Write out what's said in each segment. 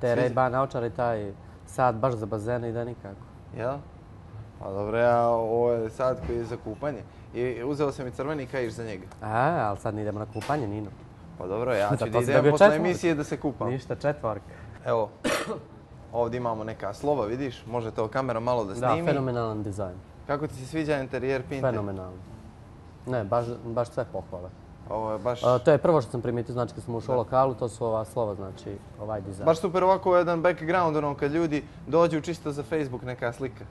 Te Sviđa- Ray-Ban naočare, taj sad baš za bazene ide nikako. jel? Pa dobro, ja, ovo je sad koji je za kupanje. I uzeo sam i crveni kaiš za njega. A, ali sad ne idemo na kupanje, Nino. Pa dobro, ja ću da idem posle emisije da se kupam. Ništa, četvorka. Evo, ovdje imamo neka slova, vidiš? Može to kamera malo da Da, snimi. fenomenalan dizajn. Kako ti se sviđa interijer Pinte? Fenomenalno. Ne, baš, baš sve pohvale. Ovo je baš, A, to je prvo što sam primijetio, znači kad sam ušao u lokalu, to su ova slova, znači ovaj dizajn. baš super ovako jedan background, ono kad ljudi dođu čisto za Facebook neka slika.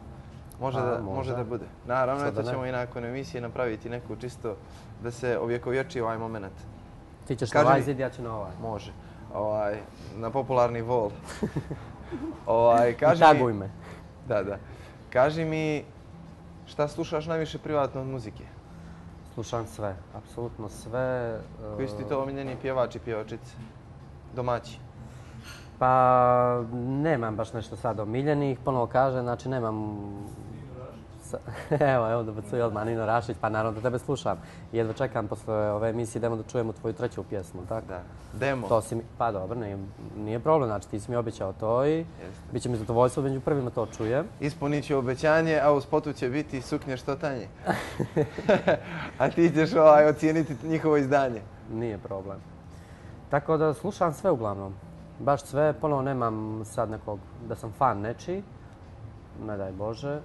Može, A, da, može. može da bude. Naravno, eto ćemo i nakon emisije napraviti neku čisto da se ovjekovječi ovaj moment. Ti ćeš Kaži na ovaj zid, ja ću na ovaj. Može. Ovaj, na popularni vol. ovaj, kaži taguj mi, me. da, da. Kaži mi šta slušaš najviše privatno od muzike? Slušam sve, apsolutno sve. Koji su ti to omiljeni pjevači i pjevačice? Domaći. Pa nemam baš nešto sad omiljenih, ponovo kaže, znači nemam... Evo, evo dobacuje odmah Nino Rašić, pa naravno da tebe slušam. Jedva čekam posle ove emisije idemo da čujemo tvoju treću pjesmu, tako? Da. Demo. To si mi, pa dobro, nije, nije problem, znači ti si mi obećao to i bit će mi zadovoljstvo među prvima to čujem. Ispunit ću obećanje, a u spotu će biti suknje što tanje. a ti ćeš ovaj, ocijeniti njihovo izdanje. Nije problem. Tako da slušam sve uglavnom. Baš sve, ponovo nemam sad nekog, da sam fan nečiji, ne daj Bože.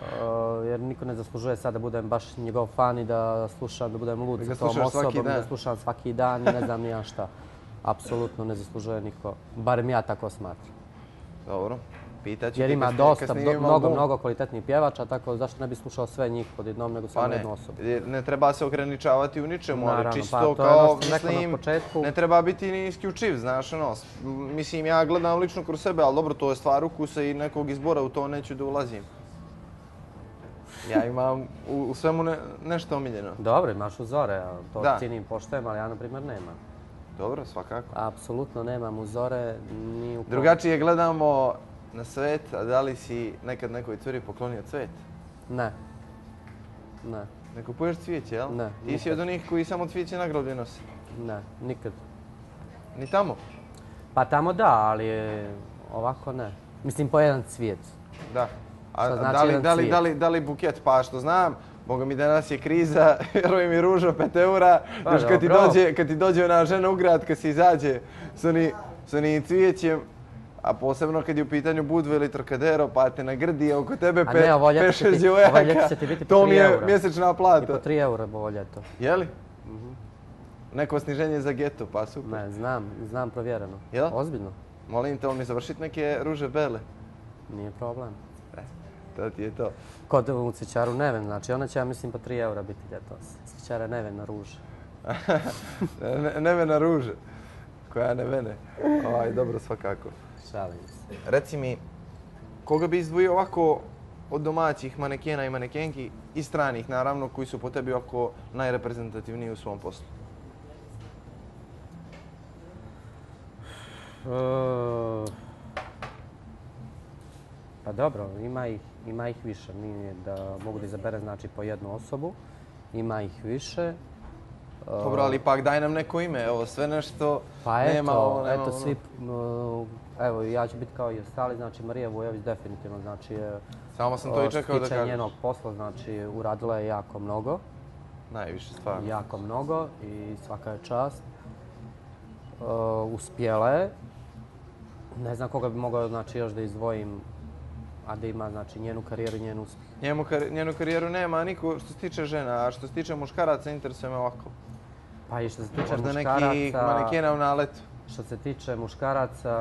Uh, jer niko ne zaslužuje sad da budem baš njegov fan i da slušam, da budem lud sa tom osobom, da slušam svaki dan i ne znam ni ja šta. Apsolutno ne zaslužuje niko, barem ja tako smatram. Dobro. Pitaću Jer ima dosta, mnogo, mnogo kvalitetnih pjevača, tako zašto ne bi slušao sve njih odjednom nego Pa samo ne, jednu osobu. ne treba se ograničavati u ničemu, ali čisto pa to kao, ono mislim, početku. ne treba biti ni isključiv, znaš, ono, mislim, ja gledam lično kroz sebe, ali dobro, to je stvar ukusa i nekog izbora, u to neću da ulazim. Ja imam u, u svemu ne- nešto omiljeno. Dobro, imaš uzore, to Da. cijenim, poštujem, ali ja na primjer nemam. Dobro, svakako. Apsolutno nemam uzore ni u Drugačije gledamo na svet, a da li si nekad nekoj curi poklonio cvet? Ne. Ne, Ne kupuješ cvijeće, jel? Ne, Ti si od onih koji samo cvijeće na groblje nose. ne, nikad. Ni tamo? Pa tamo da, ali ovako ne. Mislim po jedan cvijet. Da. A znači da, li, da, li, da, li, da li buket? Pa što znam, Boga mi danas je kriza, vjeruje mi ružo 5 eura, Pa još kad ti, dođe, kad ti dođe ona žena u grad, kad se izađe s oni, s oni cvijećem, a posebno kad je u pitanju Budve ili Trocadero, pa te nagrdi oko tebe A ne, ovo ljeti će 5-6 ti- ovo ljeti djevojaka, to mi je mjesečna I po plata. 3 eura bo ovo ljeto. Je li? Neko sniženje za geto, pa super. Ne, znam, znam provjereno. Jel? Ozbiljno, Molim te, on mi završiti neke ruže bele. nije problem. To ti je to. Kod u cvićaru Neven, znači ona će, ja mislim, po 3 eura biti ljetos. Neven na ruže. Ne, nevena ruže. Koja ne vene. Ovaj, dobro, svakako. Šalim se. Reci mi, koga bi izdvojio ovako od domaćih manekena i manekenki i stranih, naravno, koji su po tebi ovako najreprezentativniji u svom poslu? Pa dobro, ima ih, ima ih više. Nije da mogu da izabere znači po jednu osobu. Ima ih više. Dobro, ali ipak daj nam neko ime, evo, sve nešto Pa eto, nema ovo, nema eto ono. svi, m, evo ja ću biti kao i ostali, znači Marija Vujović definitivno, znači Samo sam to i što se čekao da kažeš. njenog posla, znači uradila je jako mnogo, Najviše stvarno. jako mnogo i svaka je čast. E, uspjela je. Ne znam koga bi mogao znači, još da izdvojim, a da ima znači, njenu karijeru i njen uspjeh. Njemu, kar- njenu karijeru nema niko što se tiče žena, a što se tiče muškaraca interesuje me ovako. Pa i što se tiče Možda neki muškaraca, manekena u naletu. što se tiče muškaraca,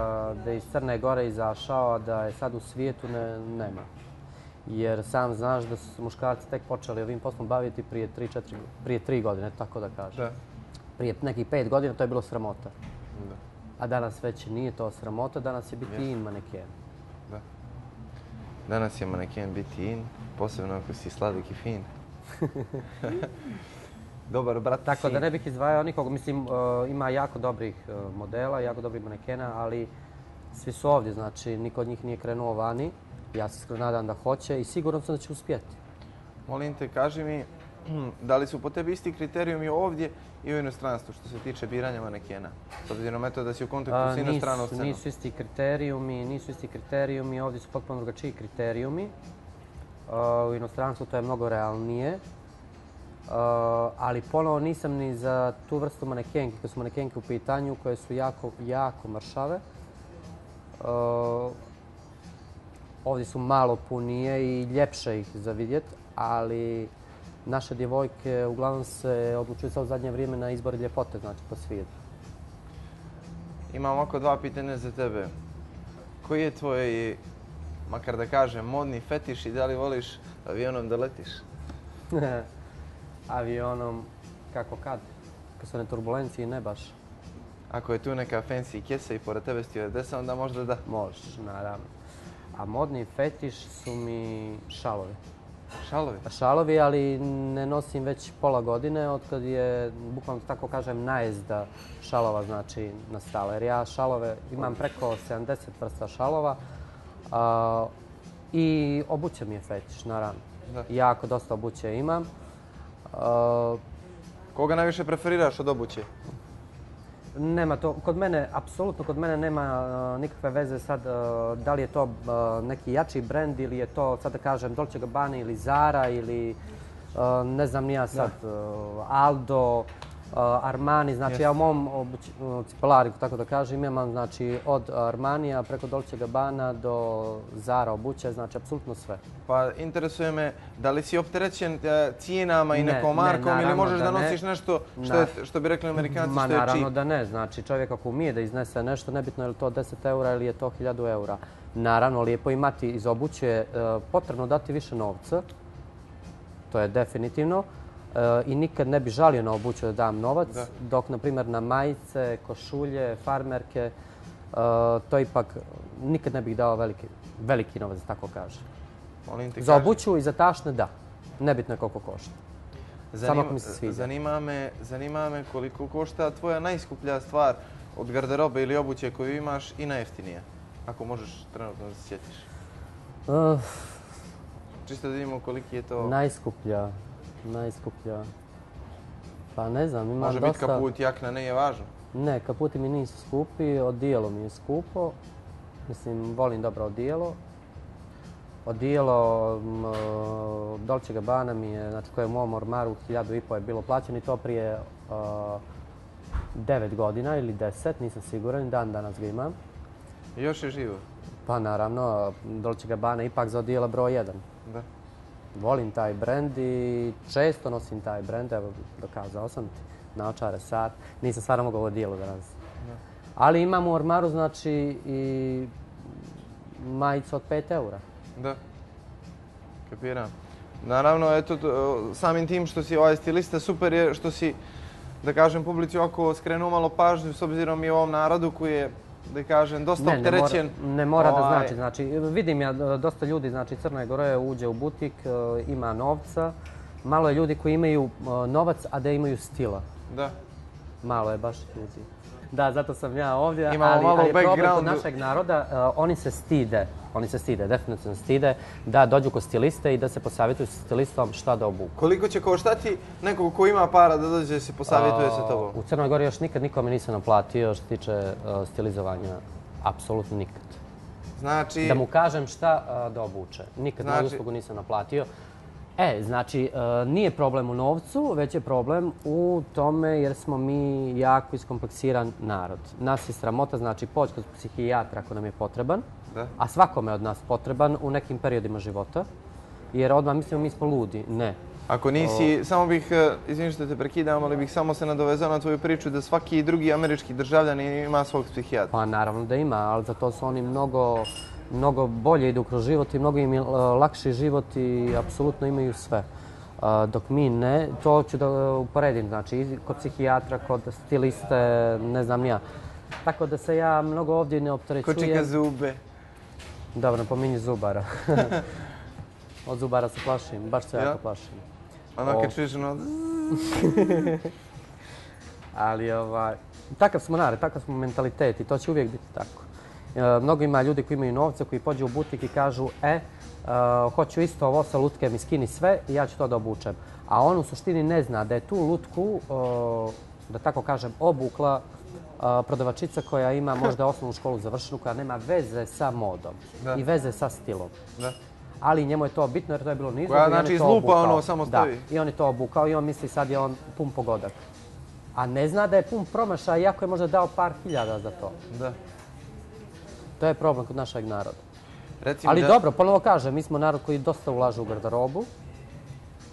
da je iz Crne Gore izašao, a da je sad u svijetu ne, nema. Jer sam znaš da su se muškarci tek počeli ovim poslom baviti prije 3-4, prije 3 godine, tako da kažem. Da. Prije nekih 5 godina to je bilo sramota. Da. A danas već nije to sramota, danas je biti in maneken. Da. Danas je maneken biti in, posebno ako si sladak i fin. Dobar brat Tako da ne bih izdvajao nikog, mislim e, ima jako dobrih e, modela, jako dobrih manekena, ali svi su ovdje, znači niko od njih nije krenuo vani. Ja se iskreno nadam da hoće i siguran sam da će uspjeti. Molim te, kaži mi, da li su po tebi isti kriterijumi ovdje i u inostranstvu što se tiče biranja manekena? S obzirom eto da si u kontaktu s inostranom nisu, scenom. nisu isti kriterijumi, nisu isti kriterijumi, ovdje su potpuno drugačiji kriterijumi. A, u inostranstvu to je mnogo realnije. Ali ponovo nisam ni za tu vrstu manekenki, koje su manekenke u pitanju, koje su jako, jako mršave. Ovdje su malo punije i ljepše ih za vidjet, ali naše djevojke uglavnom se odlučuju sad u zadnje vrijeme na izbor ljepote, znači po svijetu. Imam ovako dva pitanja za tebe. Koji je tvoj, makar da kažem, modni fetiš i da li voliš avionom da letiš? avionom, kako kad? Kad su one turbulencije, ne baš. Ako je tu neka fancy kesa i pored tebe stewardesa, onda možda da. Možeš, naravno. A modni fetiš su mi šalovi. Šalovi. Šalovi, ali ne nosim već pola godine, od kad je, bukvalno tako kažem, najezda šalova znači nastala. Jer ja šalove imam preko 70 vrsta šalova a, i obuće mi je fetiš, naravno. Da. Jako dosta obuće imam. A, Koga najviše preferiraš od obuće? Nema to, kod mene, apsolutno kod mene nema uh, nikakve veze sad uh, da li je to uh, neki jači brend ili je to, sad da kažem, Dolce Gabbana ili Zara ili ne znam ni ja sad, Aldo, Armani, znači ja u mom cipelariku, tako da kažem, imam znači od Armanija preko Dolce Gabbana do Zara obuće, znači apsolutno sve. Pa interesuje me da li si opterećen e, cijenama i Ne, nekom ne, markom ili naravno možeš da, da ne. nosiš nešto što, Na- je, što bi rekli amerikanci Ma što je naravno cheap. da ne, znači čovjek ako umije da iznese nešto, nebitno je li to 10 eura ili je to 1000 eura. Naravno, lijepo imati iz obuće, e, potrebno dati više novca, to je definitivno. I nikad ne bi žalio na obuću da dam novac, Da. dok, na primjer, na majice, košulje, farmerke, e, to ipak nikad ne bih dao veliki, veliki novac, da tako. Molim te, Za obuću i za tašne, da. Nebitno je koliko košta. samo ako mi se sviđa. Zanima me, zanima me koliko košta tvoja najskuplja stvar od garderobe ili obuće koju imaš i najjeftinija. Ako možeš trenutno da se sjetiš. Uh, Čisto da vidimo koliki je to... Najskuplja, najskuplja. Pa ne znam, imam Može dosta... biti kaput, jakna, nije važno. Ne, kaputi mi nisu skupi, odijelo mi je skupo. Mislim, volim dobro odijelo. Odijelo e, Dolce Gabbana mi je, znači koje je u mom ormaru, hiljadu i po je bilo plaćeno i to prije uh, 9 godina ili 10, nisam siguran, dan danas ga imam. Još je živo. Pa naravno, Dolce Gabbana je ipak za odijela broj 1. Da. Volim taj brend i često nosim taj brend, evo dokazao sam ti, naočare sat, nisam stvarno mogao ovo dijelo danas. Ali imam u ormaru znači i majicu od 5 eura. Da. Kapiram. Naravno, eto, to- samim tim što si ovaj stilista, super je što si, da kažem, publici ovako skrenuo malo pažnju s obzirom i ovom narodu koji je, da kažem, dosta Ne, ne mora, opterećen. ne mora da Ovaj, znači, znači vidim ja e, dosta ljudi, znači Crne Gore uđe u butik, e, ima novca, malo je ljudi koji imaju e, novac, a da imaju stila. Da. Malo je baš ljudi. Da, zato sam ja ovdje, Imamo ali, malo ali je problem kod našeg naroda, uh, oni se stide, oni se stide, definitivno stide da dođu kod stiliste i da se posavjetuju sa stilistom šta da obuku. Koliko će koštati nekog ko ima para da dođe da se posavjetuje sa tobom? U Crnoj Gori još nikad nikome nisam naplatio što se tiče uh, stilizovanja, apsolutno nikad. Znači, Da mu kažem šta uh, da obuče. Nikad Znači- moju uslugu nisam naplatio. E, znači, uh, nije problem u novcu, već je problem u tome jer smo mi jako iskompleksiran narod. Nas je sramota, znači, poći kod psihijatra ako nam je potreban, Da. a svakome od nas potreban u nekim periodima života, jer odmah mislimo mi smo ludi. Ne. ako nisi, samo bih, e, izvini što te prekidam, ali bih samo se nadovezao na tvoju priču da svaki drugi američki državljanin ima svog psihijatra. Pa naravno da ima, ali za to su oni mnogo, mnogo bolje idu kroz život i mnogo im je e, lakši život i apsolutno imaju sve. A, dok mi ne, to ću da uporedim, znači kod psihijatra, kod stiliste, ne znam ja. Tako da se ja mnogo ovdje ne Ko opterećujem. čika zube. Dobro, pominji zubara. Od zubara se plašim, baš se Ja? jako plašim. Ono kad čuješ ono... Ali ovaj, takav smo narod, takav smo mentalitet i to će uvijek biti tako. E, mnogo ima ljudi koji imaju novca, koji pođu u butik i kažu e, e, hoću isto ovo sa lutke mi skini sve i ja ću to da obučem. A on u suštini ne zna da je tu lutku, da tako kažem, obukla a, prodavačica koja ima možda osnovnu školu završenu, koja nema veze sa modom Da. i veze sa stilom. Da. Ali njemu je to bitno jer to je bilo nizu. Koja, znači, izlupa ono, samo stavi. Da, i on je to obukao i on misli sad je on pun pogodak. A ne zna da je pun promašaj, iako je možda dao par hiljada za to. Da. To je problem kod našeg naroda. Reci mi Ali da- dobro, ponovo kažem, mi smo narod koji dosta ulaže u garderobu.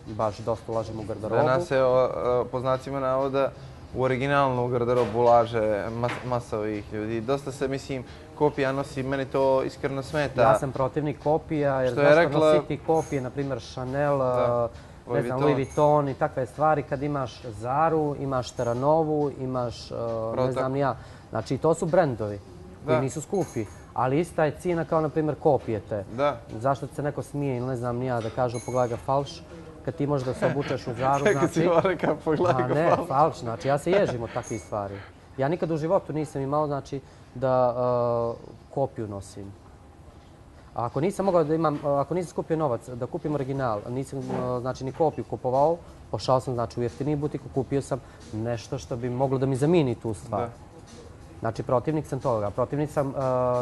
Baš dosta ulažemo u Da garderobu. nas se, o, o, po znacima navoda, u originalnu garderobu ulaže mas- masa ovih ljudi. Dosta se, mislim, kopija nosi, meni to iskreno smeta. Ja sam protivnik kopija, jer je rekla- nositi kopije, na primjer Chanel, Da, uh, ne znam. Louis Vuitton i takve stvari, kad imaš Zaru, imaš Teranovu, imaš, uh, ne znam ja. Znači, to su brendovi koji Da. nisu skupi, ali ista je cijena kao, na primjer, kopije te. Da. Zašto se neko smije ili ne znam ja da kažu pogledaj ga falš, kad ti možeš da se obučeš u Čekaj, si znači... rekao, A pogledaj ne, ga malo. falš, znači ja se ježim od takvih stvari. Ja nikad u životu nisam imao, znači, da uh, kopiju nosim. A ako nisam mogao da imam, uh, ako nisam skupio novac da kupim original, nisam uh, znači ni kopiju kupovao, pošao sam znači u jeftiniji butik, kupio sam nešto što bi moglo da mi zamini tu stvar. Da. Znači protivnik sam toga. Protivnik sam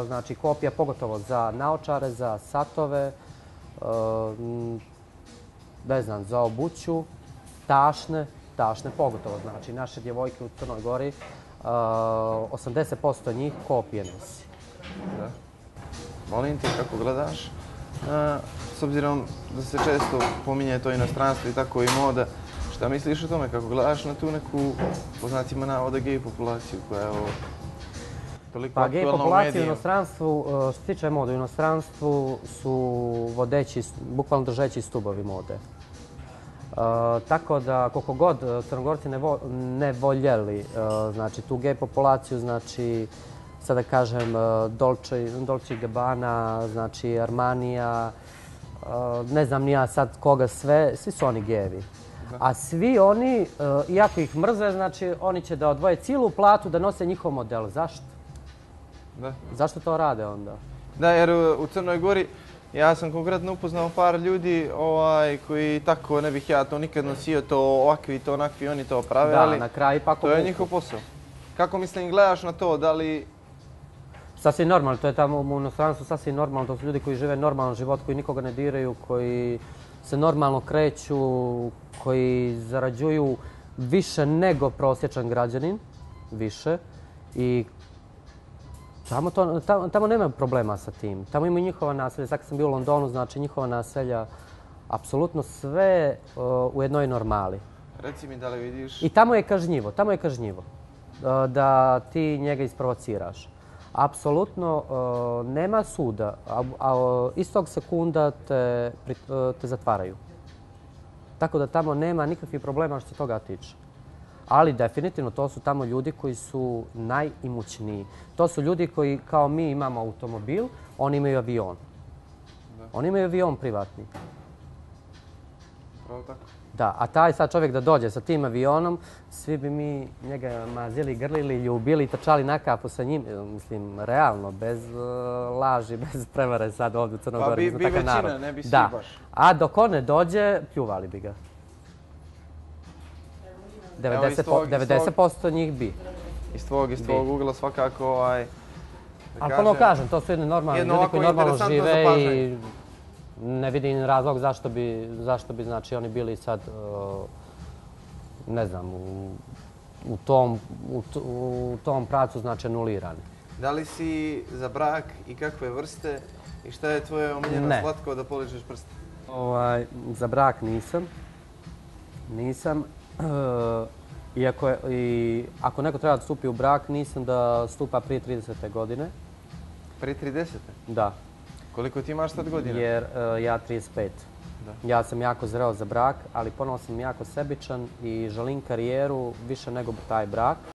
znači kopija pogotovo za naočare, za satove, ne znam, za obuću, tašne, tašne pogotovo. Znači naše djevojke u Crnoj Gori, uh, 80% njih kopije nosi. Da. Molim te kako gledaš, a, s obzirom da se često pominje to inostranstvo i tako i moda, šta misliš o tome kako gledaš na tu neku, po znacima navoda, gej populaciju koja je ovo toliko Pa gej aktualna u populacija u medijima? inostranstvu, uh, što se tiče mode, u inostranstvu su vodeći, bukvalno držeći stubovi mode. Uh, tako da koliko god uh, Crnogorci ne, vo, ne voljeli uh, znači, tu gej populaciju, znači sada kažem Dolce, Dolce i Gabbana, znači Armanija, ne znam ni ja sad koga sve, svi su oni gejevi. A svi oni, iako ih mrze, znači oni će da odvoje cijelu platu da nose njihov model. Zašto? Da. Zašto to rade onda? Da, jer u u Crnoj Gori ja sam konkretno upoznao par ljudi ovaj, koji tako ne bih ja to nikad nosio, to ovakvi, to onakvi, oni to prave, Da, ali na kraju ipak to je njihov posao. Kako mislim, gledaš na to, da li... Sasvim normalno, to je tamo u inostranstvu sasvim normalno, to su ljudi koji žive normalan život, koji nikoga ne diraju, koji se normalno kreću, koji zarađuju više nego prosječan građanin, više. I tamo, to, tamo, tamo nema problema sa tim. Tamo ima i njihova naselja. Sad kad sam bio u Londonu, znači njihova naselja, apsolutno sve uh, u jednoj normali. Reci mi da li vidiš... I tamo je kažnjivo, tamo je kažnjivo da ti njega isprovociraš. Apsolutno nema suda, a, a istog sekunda te, te zatvaraju. Tako da tamo nema nikakvih problema što se toga tiče. Ali definitivno to su tamo ljudi koji su najimućniji. To su ljudi koji kao mi imamo automobil, oni imaju avion. Oni imaju avion privatni. Pravo tako. Da, a taj sad čovjek da dođe sa tim avionom, svi bi mi njega mazili, grlili, ljubili i trčali na kapu sa njim. Mislim, realno, bez e, laži, bez prevare sad ovdje u Crnoj Pa bi- većina, narod. ne bi svi baš. A dok on ne dođe, pljuvali bi ga. Evo, iz 90%, tvog- iz 90% njih bi. Iz tvog, iz tvog ugla svakako ovaj... Ali kažem- ponovo kažem, to su jedni normalni Jedno ljudi koji normalno žive i ne vidim razlog zašto bi, zašto bi znači, oni bili sad, ne znam, u, u, tom, u, t- u tom pracu znači anulirani. Da li si za brak i kakve vrste i šta je tvoje omiljeno Ne. slatko da poližeš prste? Ovaj, za brak nisam. Nisam. E, iako je, i, ako neko treba da stupi u brak, nisam da stupa prije 30. godine. Prije 30. Da. Koliko ti imaš sad godina? Jer e, ja 35. Da. Ja sam jako zreo za brak, ali ponovo sam jako sebičan i želim karijeru više nego taj brak.